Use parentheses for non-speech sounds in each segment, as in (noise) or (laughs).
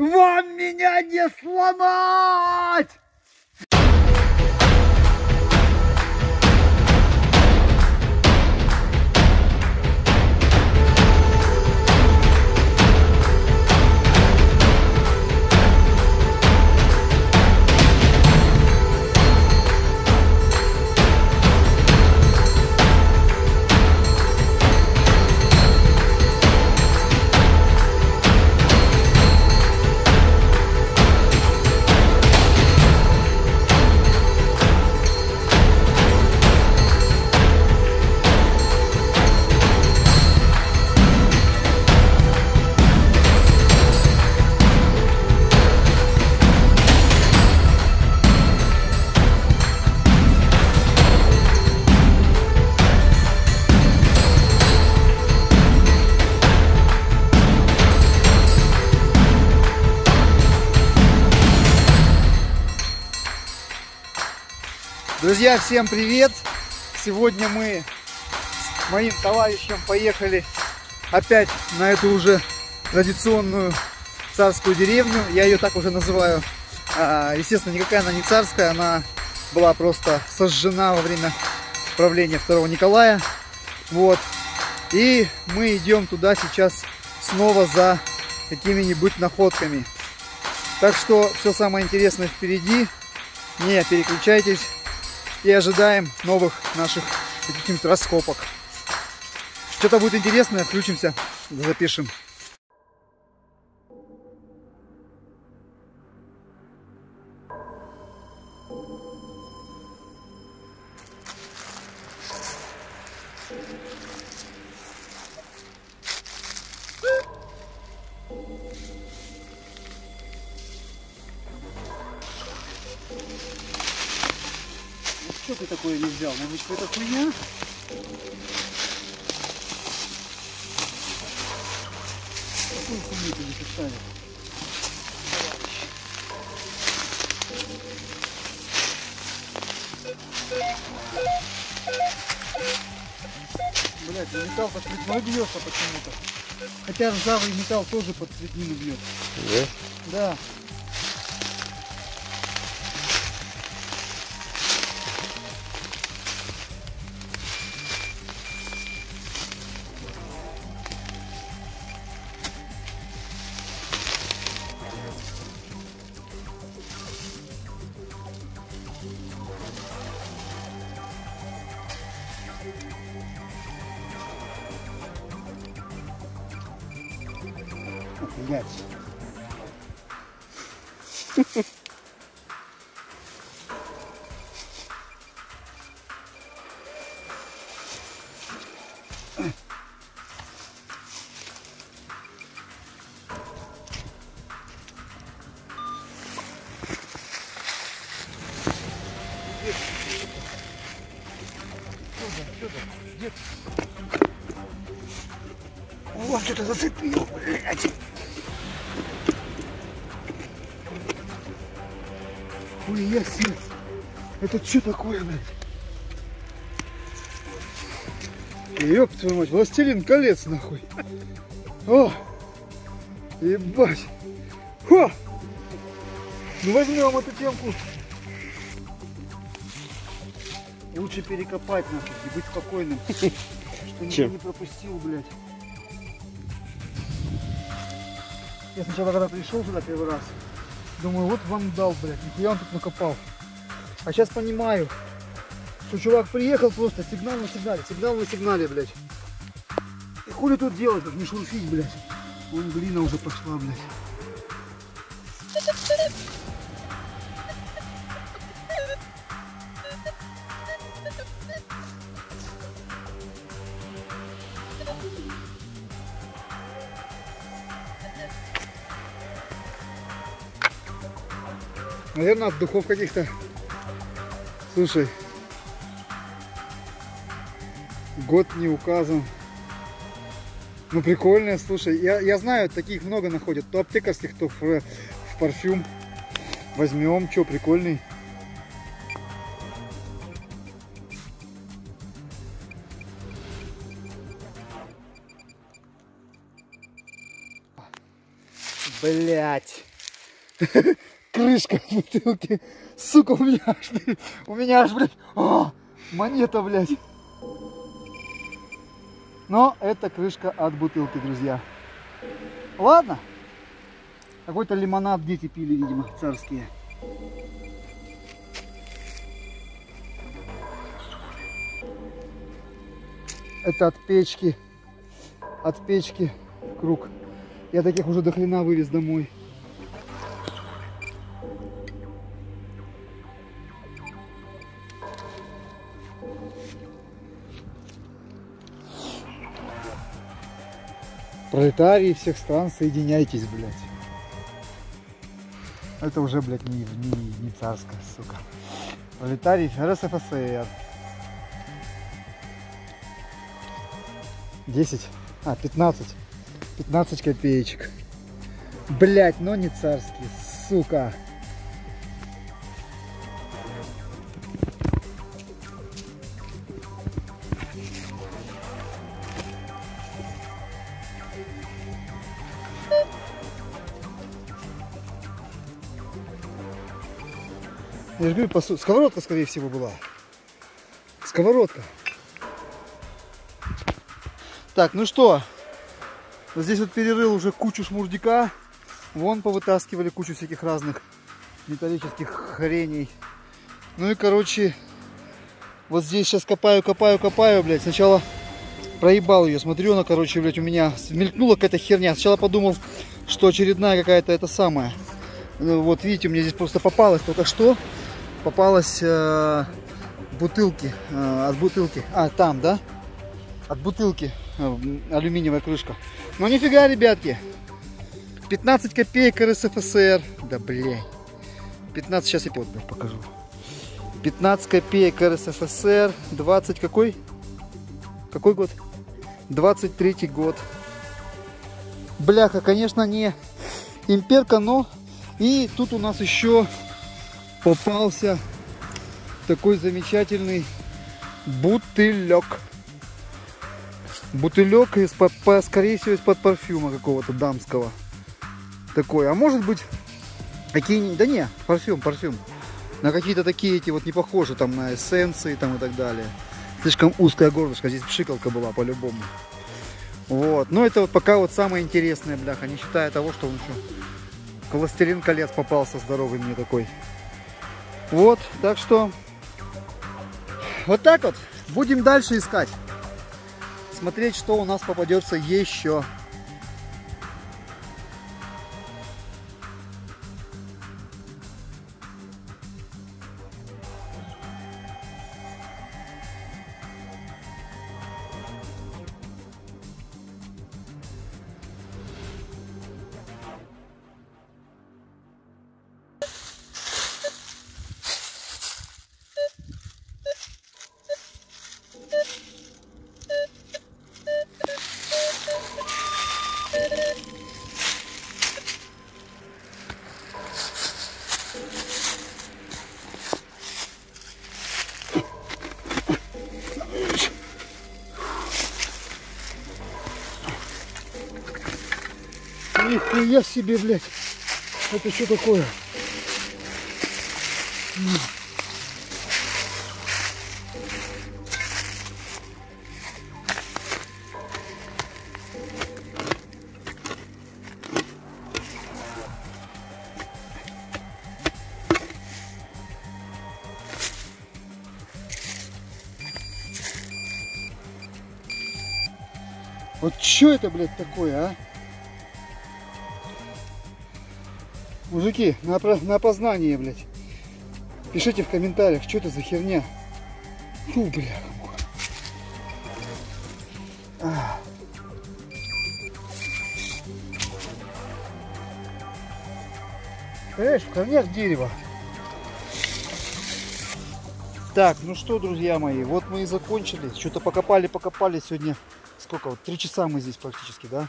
Вам меня не сломать! Друзья, всем привет! Сегодня мы с моим товарищем поехали опять на эту уже традиционную царскую деревню. Я ее так уже называю. А, естественно, никакая она не царская, она была просто сожжена во время правления второго Николая. Вот. И мы идем туда сейчас снова за какими-нибудь находками. Так что все самое интересное впереди. Не переключайтесь и ожидаем новых наших каких-нибудь раскопок. Что-то будет интересное, включимся, запишем. Ты такое не взял? Может быть, какая-то хуйня? Какую хуйню ты здесь оставил? Блять, металл под цветной бьется почему-то. Хотя ржавый металл тоже под цветнину бьет. Да? Да. Блять. О, что-то зацепил, блядь. Хуя себе. Это что такое, блядь? Ёб твою мать, властелин колец, нахуй. О, ебать. Хо! Ну возьмем эту темку. Лучше перекопать, нахуй, и быть спокойным. (laughs) Что ничего не пропустил, блядь. Я сначала, когда пришел сюда первый раз, думаю, вот вандал, блядь, нихуя он тут накопал. А сейчас понимаю, что чувак приехал просто, сигнал на сигнале, сигнал на сигнале, блядь. И хули тут делать, как не шурфить, блядь. Вон глина уже пошла, блядь. Наверное, от духов каких-то. Слушай. Год не указан. Ну прикольная, слушай. Я, я знаю, таких много находят. То аптекарских, то в, в парфюм. Возьмем, что, прикольный. Блять. (laughs) Крышка бутылки. Сука, у меня аж, у меня аж, блядь, а, монета, блядь. Но это крышка от бутылки, друзья. Ладно. Какой-то лимонад дети пили, видимо, царские. Это от печки. От печки круг. Я таких уже до хрена вывез домой. Пролетарии всех стран, соединяйтесь, блядь. Это уже, блядь, не, не, не царская, сука. Пролетарий РСФСР. 10, а, 15. 15 копеечек. Блять, но не царский, сука. Я же говорю, посуд... сковородка, скорее всего, была. Сковородка. Так, ну что, здесь вот перерыл уже кучу шмурдика. Вон повытаскивали кучу всяких разных металлических хреней. Ну и, короче, вот здесь сейчас копаю, копаю, копаю, блядь. Сначала проебал ее. Смотрю, она, короче, блядь, у меня мелькнула какая-то херня. Сначала подумал, что очередная какая-то это самая. Ну, вот видите, у меня здесь просто попалось только что. Попалась э, бутылки, э, от бутылки. А, там, да? От бутылки э, алюминиевая крышка. Ну нифига, ребятки. 15 копеек РСФСР. Да, блядь. 15, сейчас я блядь, покажу. 15 копеек РСФСР. 20 какой? Какой год? 23 год. Бляха, конечно, не имперка, но и тут у нас еще попался такой замечательный бутылек. Бутылек, из -под, скорее всего, из-под парфюма какого-то дамского. Такой. А может быть, какие-нибудь... Да не, парфюм, парфюм. На какие-то такие эти вот не похожи, там, на эссенции там и так далее. Слишком узкая горлышко. Здесь пшикалка была по-любому. Вот. Но это вот пока вот самое интересное, бляха. Не считая того, что он еще Властелин колец попался здоровый мне такой. Вот, так что вот так вот. Будем дальше искать. Смотреть, что у нас попадется еще. Нихуя себе, блядь. Это что такое? Вот что это, блядь, такое, а? Мужики, на, на опознание, блядь. Пишите в комментариях, что это за херня. Фу, бля. А. Понимаешь, в корнях дерева. Так, ну что, друзья мои, вот мы и закончили. Что-то покопали, покопали сегодня сколько вот, три часа мы здесь практически, да?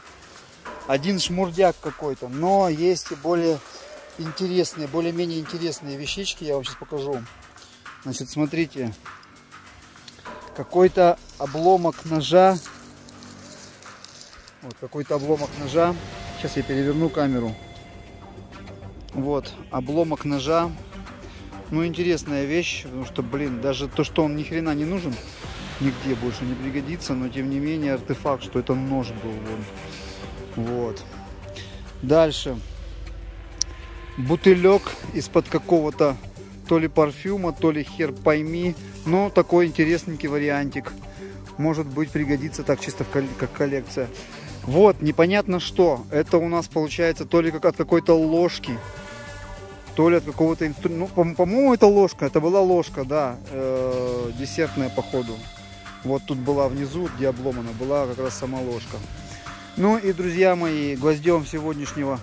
Один шмурдяк какой-то, но есть и более интересные, более-менее интересные вещички, я вам сейчас покажу. Значит, смотрите, какой-то обломок ножа, вот какой-то обломок ножа, сейчас я переверну камеру, Вот, обломок ножа. Ну, интересная вещь, потому что, блин, даже то, что он ни хрена не нужен, нигде больше не пригодится, но тем не менее артефакт, что это нож был. Вон. Вот. Дальше. Бутылек из-под какого-то то ли парфюма, то ли хер пойми. Но такой интересненький вариантик. Может быть пригодится так чисто как коллекция. Вот, непонятно что. Это у нас получается то ли как от какой-то ложки, то ли от какого-то инструмента. Ну, по-моему, это ложка. Это была ложка, да. Э -э десертная, походу. Вот тут была внизу, где обломана, была как раз сама ложка. Ну и, друзья мои, гвоздем сегодняшнего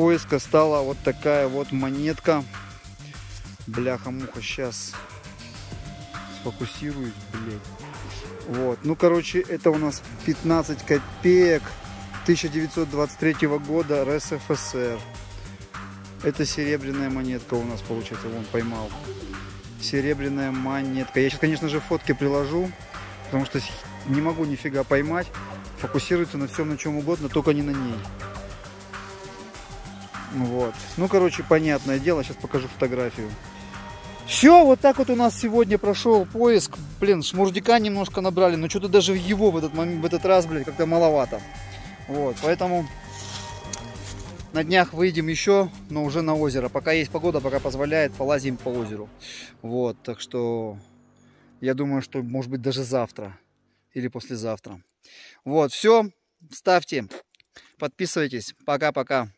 поиска стала вот такая вот монетка. Бляха-муха, сейчас сфокусируюсь, блядь. Вот, ну, короче, это у нас 15 копеек 1923 года РСФСР. Это серебряная монетка у нас, получается, вон, поймал. Серебряная монетка. Я сейчас, конечно же, фотки приложу, потому что не могу нифига поймать. Фокусируется на всем, на чем угодно, только не на ней. Вот. Ну, короче, понятное дело. Сейчас покажу фотографию. Все, вот так вот у нас сегодня прошел поиск. Блин, шмурдика немножко набрали, но что-то даже его в этот, момент, в этот раз, блин, как-то маловато. Вот, поэтому на днях выйдем еще, но уже на озеро. Пока есть погода, пока позволяет, полазим по озеру. Вот, так что я думаю, что может быть даже завтра или послезавтра. Вот, все, ставьте, подписывайтесь. Пока-пока.